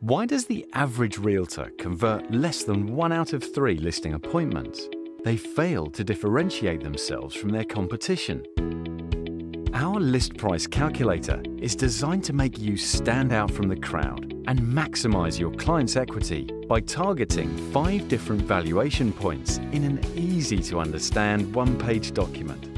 Why does the average realtor convert less than one out of three listing appointments? They fail to differentiate themselves from their competition. Our list price calculator is designed to make you stand out from the crowd and maximize your client's equity by targeting five different valuation points in an easy to understand one page document.